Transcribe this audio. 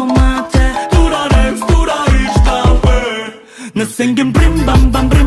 komate Która ręce, która idź na Nasęgiem brim bam bam brim